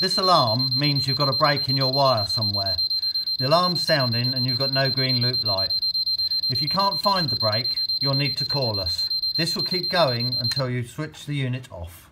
This alarm means you've got a break in your wire somewhere. The alarm's sounding and you've got no green loop light. If you can't find the break, you'll need to call us. This will keep going until you switch the unit off.